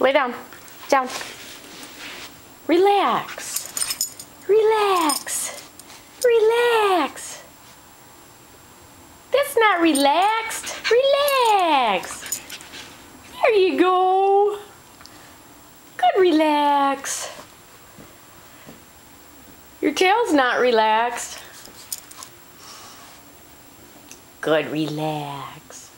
Lay down. Down. Relax. Relax. Relax. That's not relaxed. Relax. There you go. Good relax. Your tail's not relaxed. Good relax.